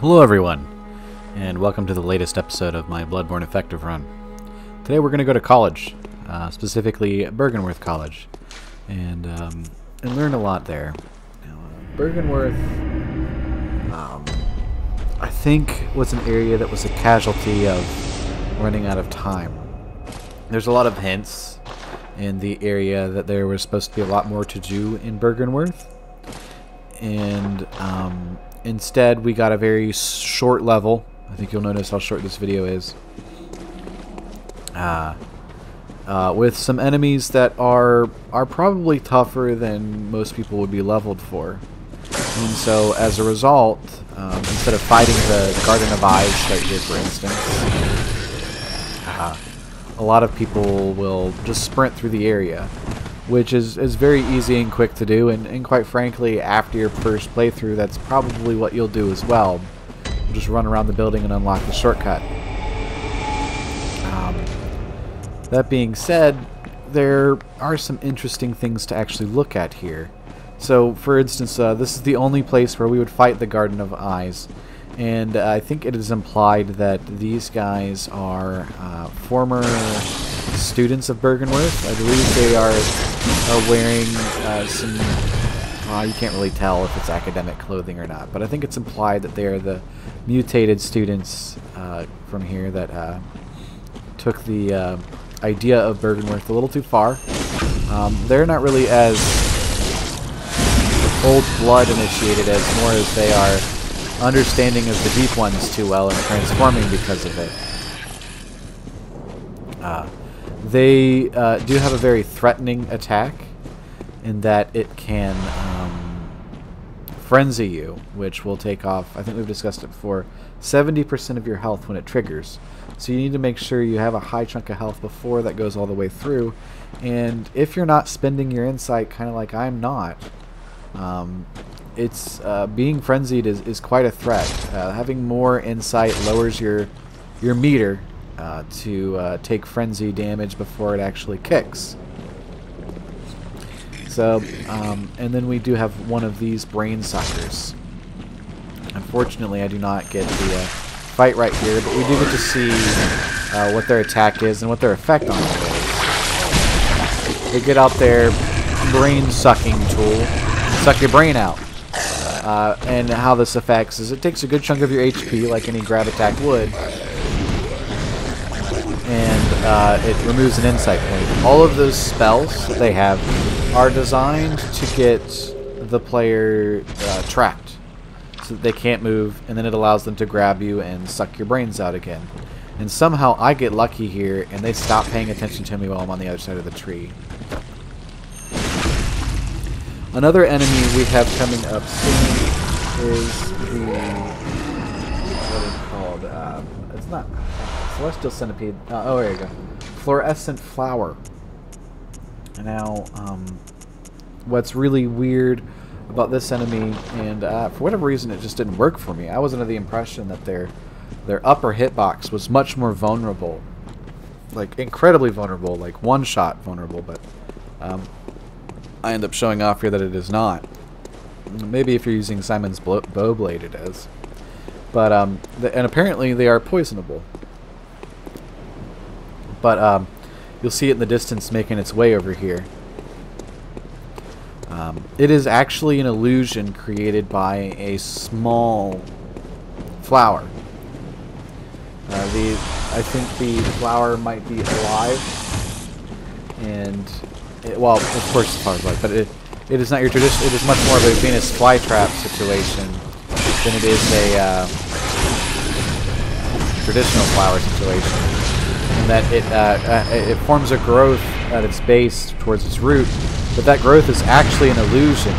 Hello everyone, and welcome to the latest episode of my Bloodborne Effective Run. Today we're going to go to college, uh, specifically Byrgenwerth College, and, um, and learn a lot there. Now, uh, Byrgenwerth, um, I think, was an area that was a casualty of running out of time. There's a lot of hints in the area that there was supposed to be a lot more to do in Byrgenwerth, and um, Instead, we got a very short level. I think you'll notice how short this video is. Uh, uh, with some enemies that are are probably tougher than most people would be leveled for. And so, as a result, um, instead of fighting the Garden of Eyes right here, for instance, uh, a lot of people will just sprint through the area which is, is very easy and quick to do, and, and quite frankly, after your first playthrough, that's probably what you'll do as well. You'll just run around the building and unlock the shortcut. Um, that being said, there are some interesting things to actually look at here. So, for instance, uh, this is the only place where we would fight the Garden of Eyes. And uh, I think it is implied that these guys are uh, former students of Byrgenwerth. I believe they are are wearing uh, some. Uh, you can't really tell if it's academic clothing or not, but I think it's implied that they are the mutated students uh, from here that uh, took the uh, idea of Byrgenwerth a little too far. Um, they're not really as old blood initiated as more as they are understanding of the deep ones too well and transforming because of it. Uh, they uh, do have a very threatening attack in that it can um, frenzy you, which will take off, I think we've discussed it before, 70% of your health when it triggers. So you need to make sure you have a high chunk of health before that goes all the way through. And if you're not spending your insight kind of like I'm not, um, it's uh, being frenzied is, is quite a threat. Uh, having more insight lowers your your meter uh, to uh, take frenzy damage before it actually kicks. So, um, and then we do have one of these brain suckers. Unfortunately, I do not get the uh, fight right here, but we do get to see uh, what their attack is and what their effect on it is. They get out their brain-sucking tool, suck your brain out. Uh, and how this affects is it takes a good chunk of your HP, like any grab attack would, and uh, it removes an insight point. All of those spells that they have are designed to get the player uh, trapped so that they can't move, and then it allows them to grab you and suck your brains out again. And somehow I get lucky here, and they stop paying attention to me while I'm on the other side of the tree. Another enemy we have coming up soon is the... what is it called? Um, it's not Celestial Centipede. Uh, oh, there you go. Fluorescent Flower. Now, um, what's really weird about this enemy, and uh, for whatever reason it just didn't work for me. I was under the impression that their their upper hitbox was much more vulnerable, like incredibly vulnerable, like one shot vulnerable. But um, I end up showing off here that it is not. Maybe if you're using Simon's bow blade, it is. But um, and apparently they are poisonable. But um, you'll see it in the distance making its way over here. Um, it is actually an illusion created by a small flower. Uh, the I think the flower might be alive, and it, well, of course, the flower's alive, but it it is not your tradition. It is much more of a Venus flytrap situation than it is a uh, traditional flower situation that it, uh, uh, it forms a growth at its base towards its root, but that growth is actually an illusion,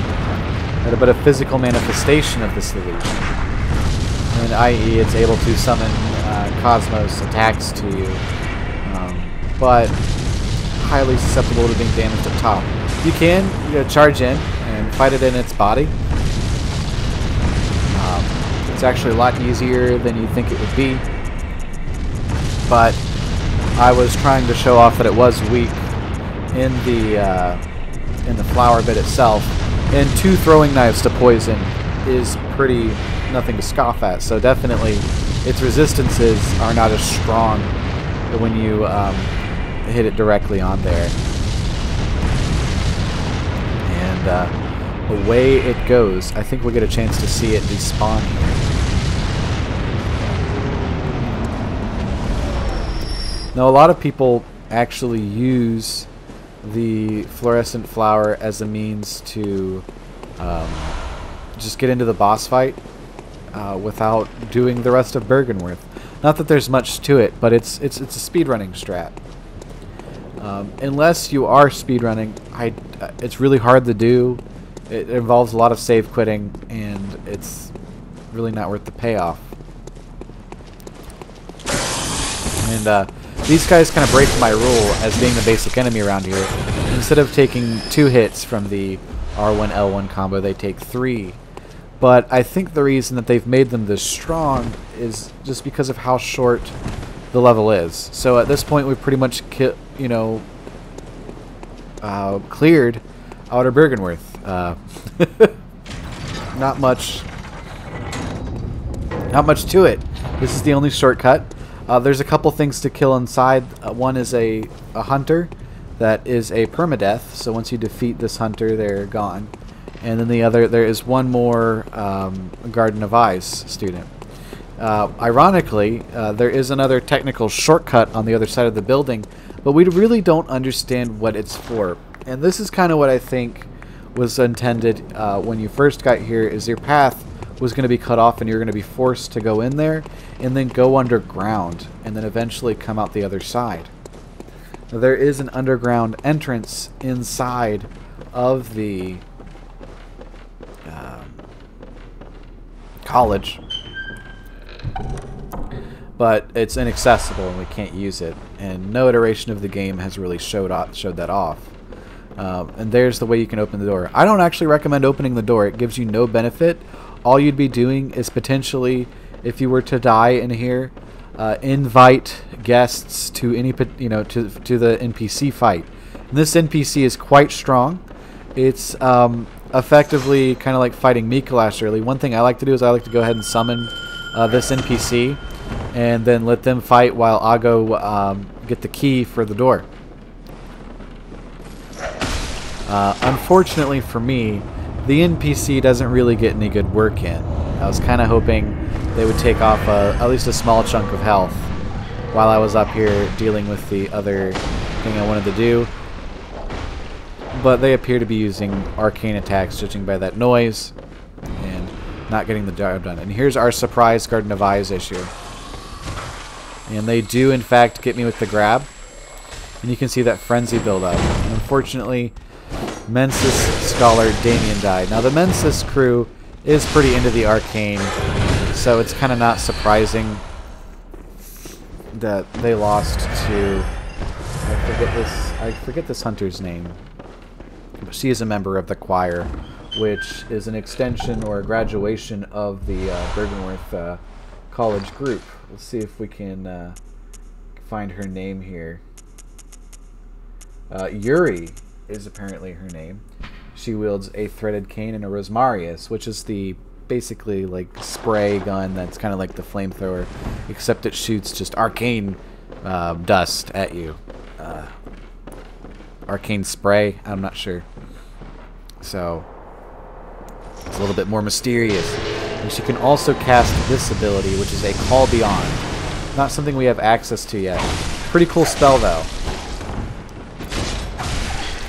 but a physical manifestation of this illusion. And i.e., it's able to summon uh, Cosmos attacks to you, um, but highly susceptible to being damaged up top. You can you know, charge in and fight it in its body. Um, it's actually a lot easier than you think it would be, but I was trying to show off that it was weak in the uh, in the flower bit itself, and two throwing knives to poison is pretty nothing to scoff at. So definitely, its resistances are not as strong when you um, hit it directly on there. And uh, the way it goes, I think we'll get a chance to see it despawn here. Now, a lot of people actually use the fluorescent flower as a means to um, just get into the boss fight uh, without doing the rest of Byrgenwerth. Not that there's much to it, but it's it's it's a speedrunning strat. Um, unless you are speedrunning, I uh, it's really hard to do. It involves a lot of save quitting, and it's really not worth the payoff. And uh, these guys kind of break my rule as being the basic enemy around here. Instead of taking two hits from the R1L1 combo, they take three. But I think the reason that they've made them this strong is just because of how short the level is. So at this point, we've pretty much, you know, uh, cleared Outer Byrgenwerth. Uh, not much, not much to it. This is the only shortcut. Uh, there's a couple things to kill inside. Uh, one is a, a hunter that is a permadeath, so once you defeat this hunter, they're gone. And then the other, there is one more um, Garden of Eyes student. Uh, ironically, uh, there is another technical shortcut on the other side of the building, but we really don't understand what it's for. And this is kind of what I think was intended uh, when you first got here, is your path was going to be cut off and you're going to be forced to go in there and then go underground and then eventually come out the other side. Now, there is an underground entrance inside of the um, college, but it's inaccessible and we can't use it. And no iteration of the game has really showed showed that off. Uh, and there's the way you can open the door. I don't actually recommend opening the door. It gives you no benefit all you'd be doing is potentially, if you were to die in here, uh, invite guests to any you know to to the NPC fight. And this NPC is quite strong. It's um, effectively kind of like fighting Mikolash early. One thing I like to do is I like to go ahead and summon uh, this NPC and then let them fight while I go um, get the key for the door. Uh, unfortunately for me, the NPC doesn't really get any good work in. I was kind of hoping they would take off a, at least a small chunk of health while I was up here dealing with the other thing I wanted to do. But they appear to be using arcane attacks, judging by that noise, and not getting the job done. And here's our surprise Garden of Eyes issue. And they do, in fact, get me with the grab. And you can see that frenzy build up. And unfortunately, Mensis scholar Damian died. Now the Mensis crew is pretty into the arcane, so it's kind of not surprising that they lost to I forget this I forget this hunter's name. She is a member of the choir, which is an extension or a graduation of the uh, Byrgenwerth uh, College group. Let's see if we can uh, find her name here. Uh, Yurie is apparently her name. She wields a threaded cane and a Rosmarinus, which is the basically like spray gun that's kind of like the flamethrower, except it shoots just arcane uh, dust at you. Uh, arcane spray, I'm not sure. So, it's a little bit more mysterious. And she can also cast this ability, which is a Call Beyond. Not something we have access to yet. Pretty cool spell, though.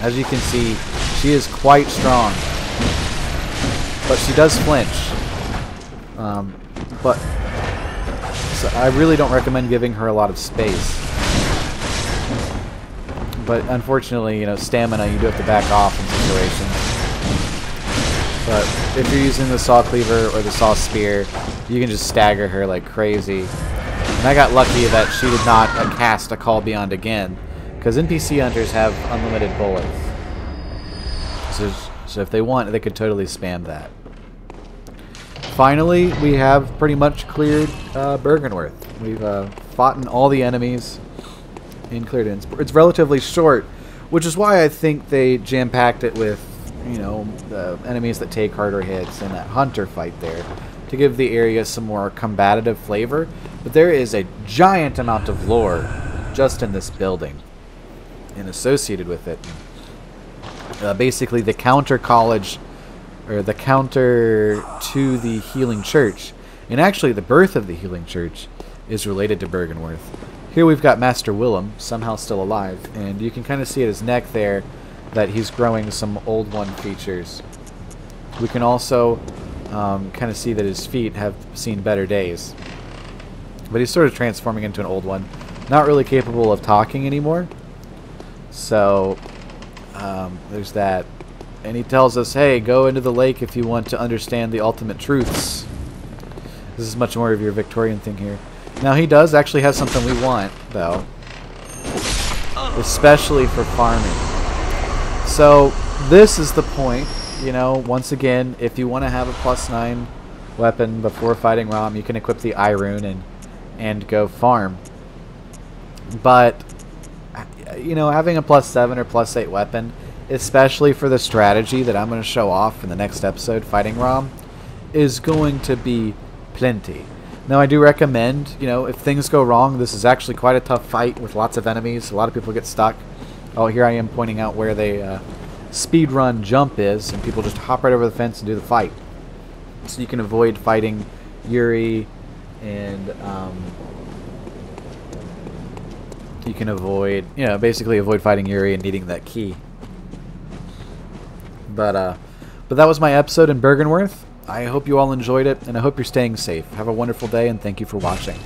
As you can see, she is quite strong. But she does flinch. Um, but so I really don't recommend giving her a lot of space. But unfortunately, you know, stamina, you do have to back off in situations. But if you're using the Saw Cleaver or the Saw Spear, you can just stagger her like crazy. And I got lucky that she did not cast a Call Beyond again. Because NPC hunters have unlimited bullets. So, so if they want, they could totally spam that. Finally, we have pretty much cleared uh, Byrgenwerth. We've uh, fought in all the enemies and cleared it. It's, it's relatively short, which is why I think they jam-packed it with, you know, the enemies that take harder hits and that hunter fight there. to give the area some more combative flavor. But there is a giant amount of lore just in this building and associated with it. Uh, basically, the counter college, or the counter to the Healing Church, and actually the birth of the Healing Church, is related to Byrgenwerth. Here we've got Master Willem, somehow still alive, and you can kind of see at his neck there that he's growing some Old One features. We can also um, kind of see that his feet have seen better days. But he's sort of transforming into an Old One. Not really capable of talking anymore. So, um, there's that. And he tells us, hey, go into the lake if you want to understand the ultimate truths. This is much more of your Victorian thing here. Now, he does actually have something we want, though. Especially for farming. So, this is the point. You know, once again, if you want to have a plus 9 weapon before fighting Rom, you can equip the Eye rune and, and go farm. But, you know, having a plus 7 or plus 8 weapon, especially for the strategy that I'm going to show off in the next episode, fighting Rom, is going to be plenty. Now, I do recommend, you know, if things go wrong, this is actually quite a tough fight with lots of enemies. A lot of people get stuck. Oh, here I am pointing out where the uh, speed run jump is, and people just hop right over the fence and do the fight. So you can avoid fighting Yurie, and um, you can avoid, you know, basically avoid fighting Yurie and needing that key. But, uh, but that was my episode in Byrgenwerth. I hope you all enjoyed it, and I hope you're staying safe. Have a wonderful day, and thank you for watching.